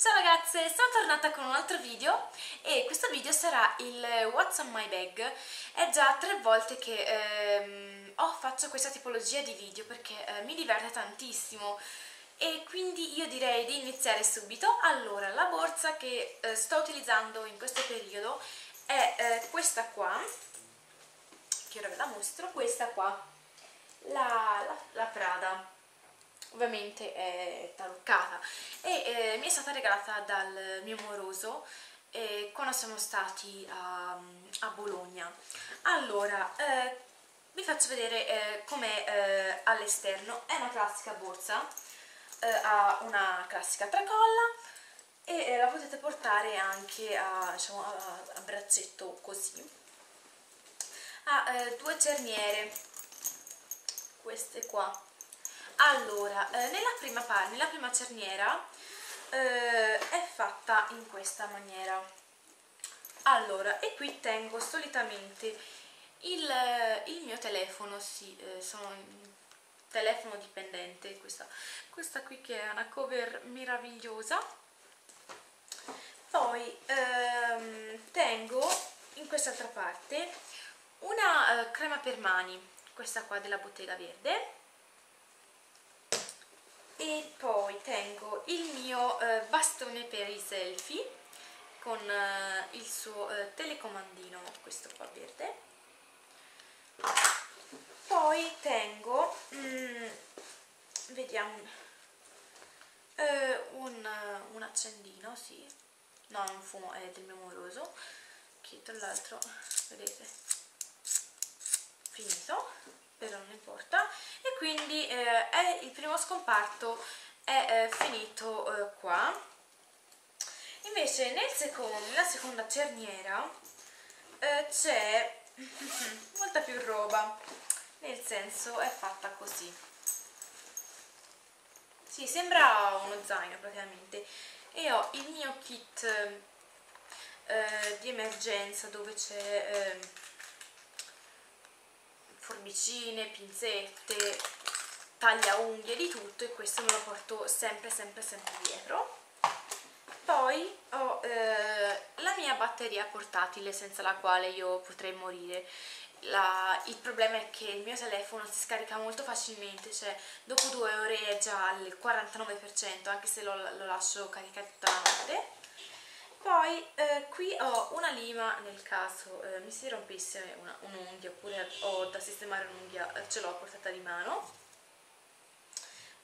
Ciao ragazze, sono tornata con un altro video e questo video sarà il What's on my bag. È già tre volte che ehm, oh, faccio questa tipologia di video perché eh, mi diverte tantissimo. E quindi io direi di iniziare subito. Allora, la borsa che eh, sto utilizzando in questo periodo è eh, questa qua che ora ve la mostro, questa qua la, la, la Prada ovviamente è taroccata e eh, mi è stata regalata dal mio moroso eh, quando siamo stati a, a Bologna. Allora eh, vi faccio vedere eh, com'è eh, all'esterno. È una classica borsa eh, ha una classica tracolla e la potete portare anche a, diciamo, a, a braccetto così. Ha due cerniere queste qua allora, eh, nella prima parte, nella prima cerniera eh, è fatta in questa maniera. Allora, e qui tengo solitamente il, il mio telefono, sì, eh, sono un telefono dipendente questa, questa qui che è una cover meravigliosa. Poi ehm, tengo in quest'altra parte una eh, crema per mani questa qua della Bottega Verde e poi tengo il mio eh, bastone per i selfie con eh, il suo eh, telecomandino questo qua verde. Poi tengo mm, vediamo eh, un, un, accendino sì. No non fumo è del mio moroso che tra l'altro vedete finito però non importa. E quindi eh, è, il primo scomparto è eh, finito eh, qua. Invece nel secondo, nella seconda cerniera eh, c'è molta più roba. Nel senso è fatta così. Sì, sembra uno zaino praticamente. E ho il mio kit eh, di emergenza dove c'è forbicine, pinzette, taglia unghie, di tutto e questo me lo porto sempre sempre sempre dietro. Poi ho eh, la mia batteria portatile senza la quale io potrei morire. La, il problema è che il mio telefono si scarica molto facilmente cioè dopo due ore è già al 49% anche se lo, lo lascio caricare tutta la notte eh, qui ho una lima nel caso eh, mi si rompesse un'unghia un oppure ho da sistemare un'unghia eh, ce l'ho a portata di mano.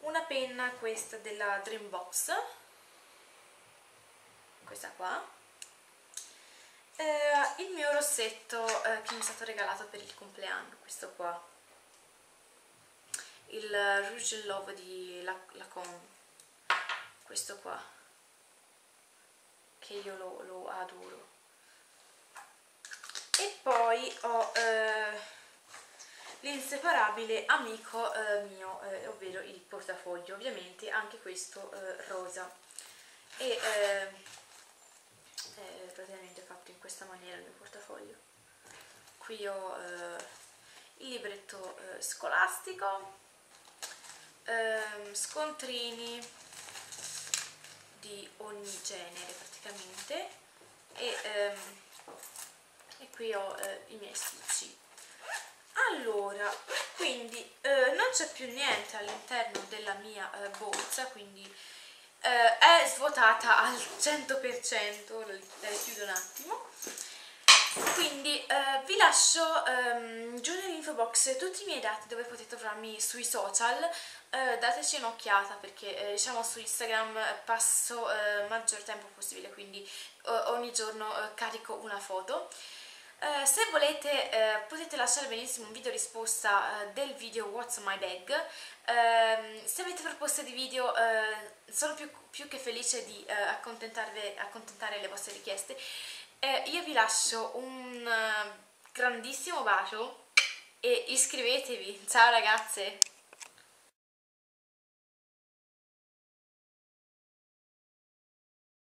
Una penna questa della Dreambox. Questa qua. Eh, il mio rossetto eh, che mi è stato regalato per il compleanno questo qua. Il Rouge Love di Lacombe. Questo qua che io lo, lo adoro. E poi ho eh, l'inseparabile amico eh, mio eh, ovvero il portafoglio ovviamente anche questo eh, rosa. E eh, è praticamente fatto in questa maniera il mio portafoglio. Qui ho eh, il libretto scolastico ehm, scontrini di ogni genere praticamente e, ehm, e qui ho eh, i miei stitchi allora quindi eh, non c'è più niente all'interno della mia eh, borsa quindi eh, è svuotata al 100% la richiudo un attimo quindi eh, vi lascio ehm, giù nell'info box tutti i miei dati dove potete trovarmi sui social. Eh, dateci un'occhiata perché eh, diciamo su Instagram passo eh, maggior tempo possibile quindi eh, ogni giorno eh, carico una foto. Se volete potete lasciare benissimo un video risposta del video What's my bag. Ehm, se avete proposte di video sono più, più, che felice di accontentare le vostre richieste io vi lascio un grandissimo bacio e iscrivetevi. Ciao ragazze